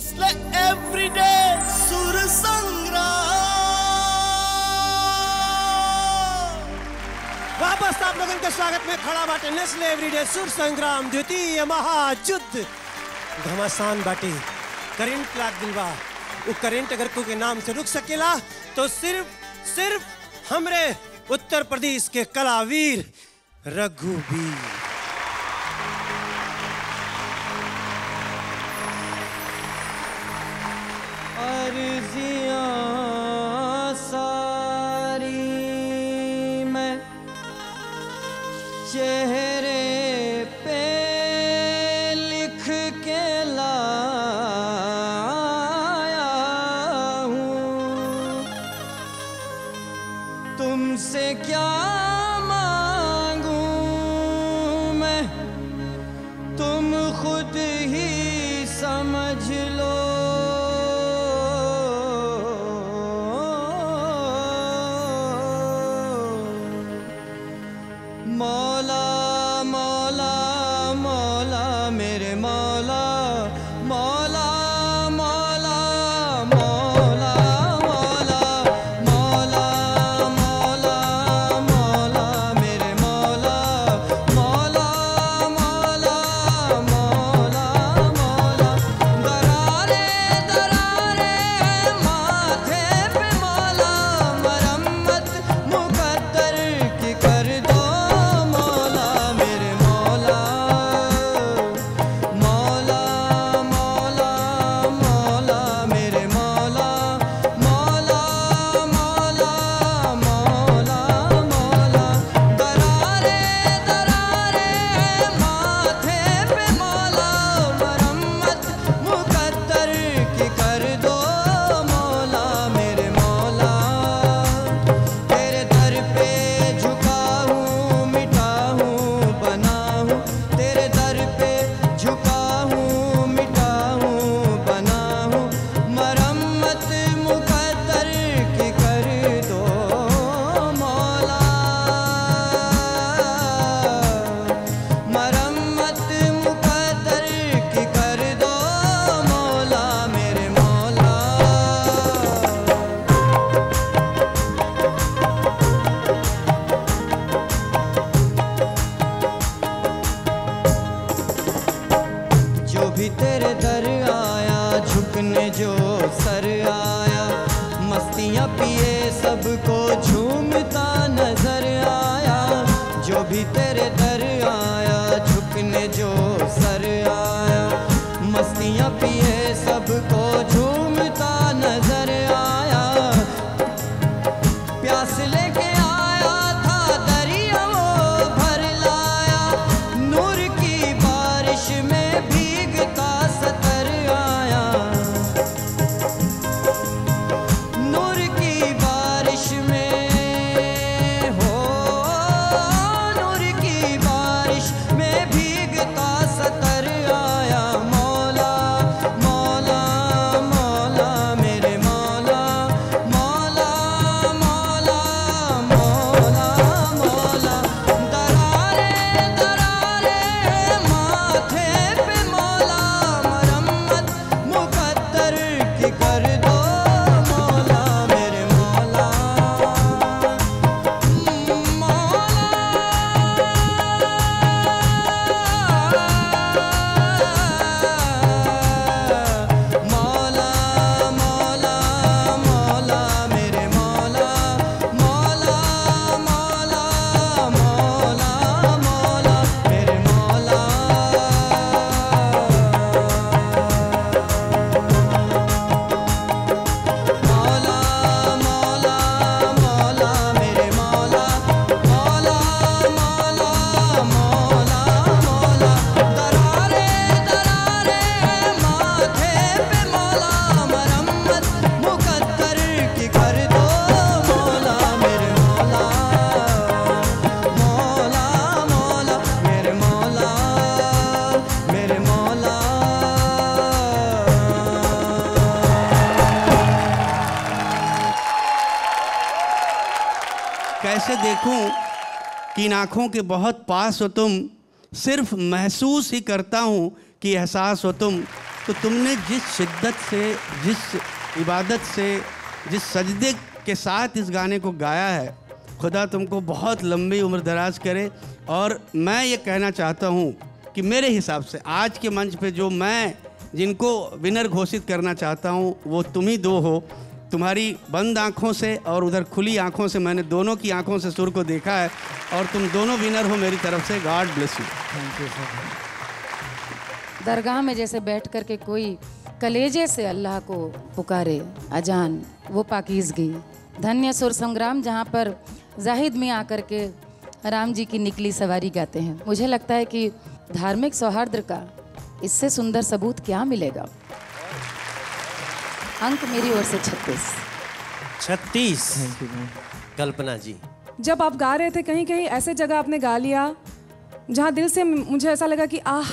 Everyday सुर संग्राम वापस आप लोगों के स्वागत में खड़ा बाटे नेस्ले एवरीडे सुर संग्राम, द्वितीय महायुद्ध। घमासान बाटी, करंट लाग दिलवा। वो करंट अगर को के नाम से रुक सकेला तो सिर्फ़ सिर्फ़ हमरे उत्तर प्रदेश के कलावीर रघुवीर। Mola चाहिए सबको जो देखूँ कि इन आँखों के बहुत पास हो तुम, सिर्फ़ महसूस ही करता हूँ कि एहसास हो तुम। तो तुमने जिस शिद्दत से, जिस इबादत से, जिस सजदे के साथ इस गाने को गाया है, खुदा तुमको बहुत लंबी उम्र दराज करे। और मैं ये कहना चाहता हूँ कि मेरे हिसाब से आज के मंच पे जो मैं, जिनको विनर घोषित करना चाहता हूँ, वो तुम ही दो हो। तुम्हारी बंद आँखों से और उधर खुली आँखों से मैंने दोनों की आँखों से सुर को देखा है और तुम दोनों विनर हो मेरी तरफ़ से God bless you thank you sir दरगाह में जैसे बैठ कर के कोई कलेजे से अल्लाह को पुकारे, अजान, वो पाकीज़गी। धन्य सुर संग्राम जहाँ पर जाहिद में आकर के राम जी की निकली सवारी गाते हैं। मुझे लगता है कि धार्मिक सौहार्द का इससे सुंदर सबूत क्या मिलेगा? अंक मेरी ओर से छत्तीस। छत्तीस। कल्पना जी। जब आप गा रहे थे कहीं कहीं ऐसे जगह आपने गा लिया जहाँ दिल से मुझे ऐसा लगा कि आह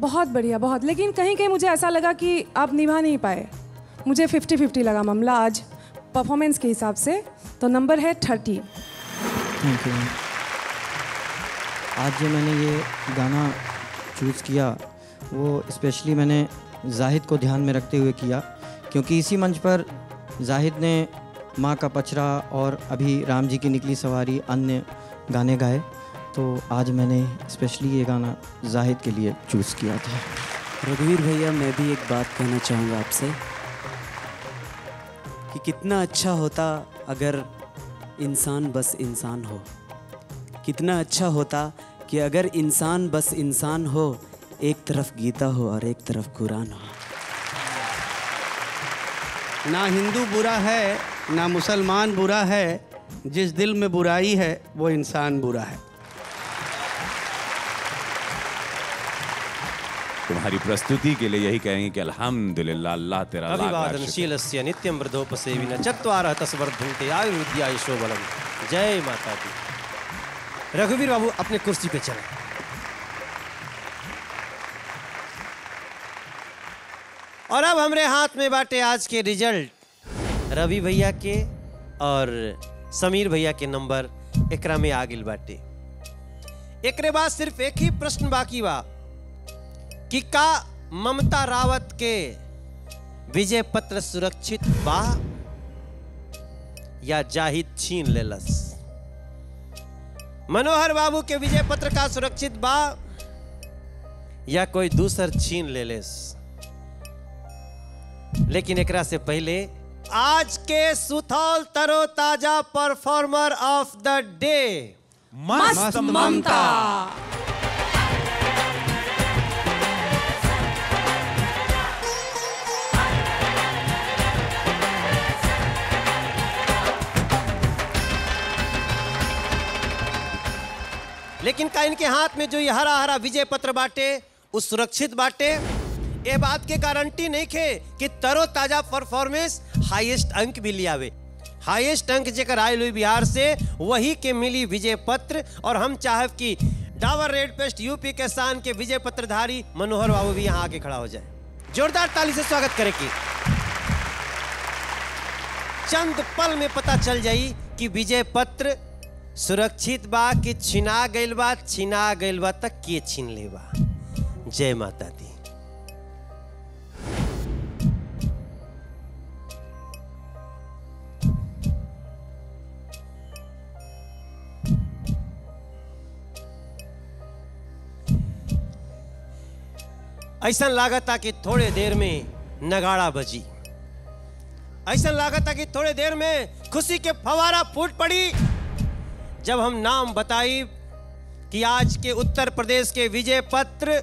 बहुत बढ़िया बहुत। लेकिन कहीं कहीं मुझे ऐसा लगा कि आप निभा नहीं पाए। मुझे फिफ्टी फिफ्टी लगा मामला आज परफॉर्मेंस के हिसाब से। तो नंबर है थर्टी। थैंक यू आज जो मैंने ये गाना चूज़ किया वो स्पेशली मैंने जाहिद को ध्यान में रखते हुए किया। क्योंकि इसी मंच पर जाहिद ने माँ का पचरा और अभी राम जी की निकली सवारी अन्य गाने गाए तो आज मैंने स्पेशली ये गाना जाहिद के लिए चूज़ किया था। रघुवीर भैया, मैं भी एक बात कहना चाहूँगा आपसे कि कितना अच्छा होता अगर इंसान बस इंसान हो। कितना अच्छा होता कि अगर इंसान बस इंसान हो, एक तरफ़ गीता हो और एक तरफ़ कुरान हो। ना हिंदू बुरा है ना मुसलमान बुरा है जिस दिल में बुराई है वो इंसान बुरा है। तुम्हारी प्रस्तुति के लिए यही कहेंगे कि अल्हम्दुलिल्लाह अल्लाह तेरा लाख लाख शुक्र। अभिवादनशीलस्य नित्यं वृद्धोपसेविन चत्वारः तस्वर्धन्ते आयुर्विद्या बलम जय माता दी। रघुवीर बाबू अपने कुर्सी पे चले। और अब हमरे हाथ में बाटे आज के रिज़ल्ट। रवि भैया के और समीर भैया के नंबर एकरा में आ गिल बाटे। एक बाद सिर्फ़ एक ही प्रश्न बाकी बा, कि का ममता रावत के विजय पत्र सुरक्षित बा या जाहिद छीन लेलस? मनोहर बाबू के विजय पत्र का सुरक्षित बा या कोई दूसर छीन लेलेस? लेकिन एकरा से पहले आज के सुथौल तरोताजा परफॉर्मर ऑफ़ द डे। मस्त ममता। लेकिन का इनके हाथ में जो ये हरा हरा विजय पत्र बाटे वो सुरक्षित बाटे। ये बात के गारंटी नहीं खे कि तरो ताज़ा परफॉर्मेंस हाईएस्ट अंक भी लियावे हाईएस्ट अंक जेकर आयल हुई बिहार से, वही के मिली विजय पत्र और हम चाहब कि डावर रेड पेस्ट यूपी के शान के विजय पत्रधारी मनोहर बाबू भी यहाँ आके खड़ा हो जाए। जोरदार ताली से स्वागत करे की चंद पल में पता चल जाई कि विजय पत्र सुरक्षित बा कि छिना गइल बा, छिना गइल बा तक के छीन ले बा जय माता दी। ऐसा लागता कि थोड़े देर में नगाड़ा बजी। ऐसा लागता कि थोड़े देर में खुशी के फवारा फूट पड़ी। जब हम नाम बताई कि आज के उत्तर प्रदेश के विजय पत्र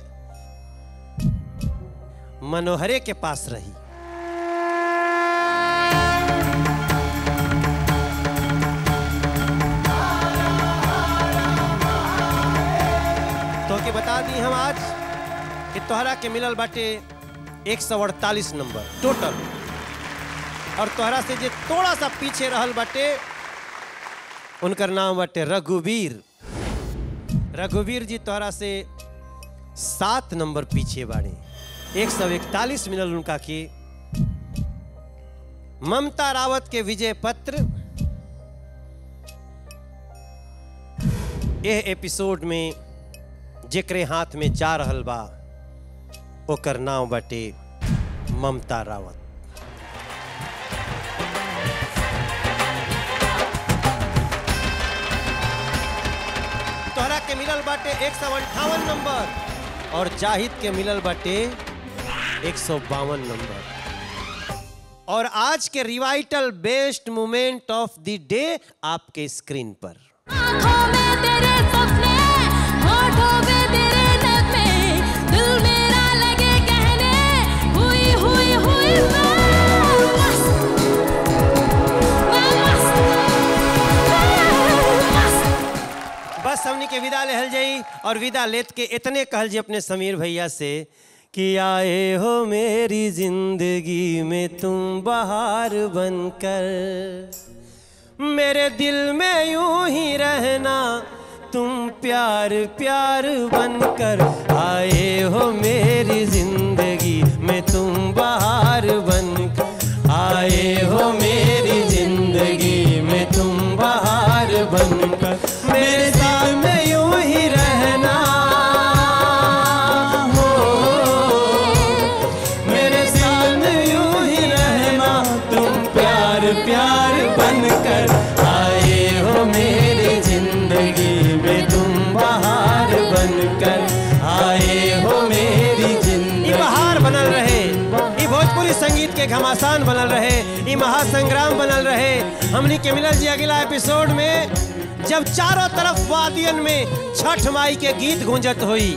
मनोहरे के पास रही। तो के बता दी हम आज कि तोहरा के मिलल बाटे एक सौ अड़तालीस नंबर, टोटल। और तोहरा से जे थोड़ा सा पीछे रहल बाटे, उनकर नाम बाटे रघुवीर। रघुवीर जी तोहरा से सात नंबर पीछे बाड़े। एक सौ इकतालीस मिलल उनका के। ममता रावत के विजय पत्र। यह एपिसोड में जेकरे हाथ में जा रहल बा ओकर नाम बाटे ममता रावत। तोहरा के मिलल बाटे एक सौ अंठावन नंबर और जाहिद के मिलल बाटे एक सौ बावन नंबर। और आज के Revital best moment of the day आपके स्क्रीन पर। आँखों में तेरे विदा लेहल जाई और विदा लेत के इतने कहल जी अपने समीर भैया से कि आए हो मेरी ज़िंदगी में तुम बहार बनकर। मेरे दिल में यूँ ही रहना, तुम प्यार प्यार बनकर। आए हो मेरी ज़िंदगी में तुम बहार बनकर। आए हो मेरी ज़िंदगी में तुम बहार बनकर। मेरे प्यार बनकर आए हो मेरी ज़िंदगी में, तुम बहार बनकर आए हो मेरी ज़िंदगी। बहार बनल रहे, ई भोजपुरी संगीत के घमासान बनल रहे, ई महासंग्राम बनल रहे। हमनी के मिलल जी अगला एपिसोड में, जब चारों तरफ़ वादियन में छठ माई के गीत गूंजत हुई।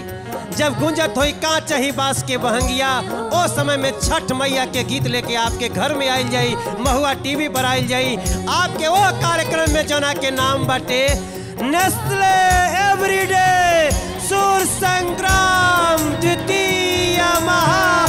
जब गुंजत हुई का चही बास के बहंगिया, ओ समय में छठ मैया के गीत लेके आपके घर में आयल जाई, महुआ टीवी पर आयल जाई। आपके वो कार्यक्रम में जना के नाम बटे, नेस्ले एवरीडे, सुर संग्राम, द्वितीय महा।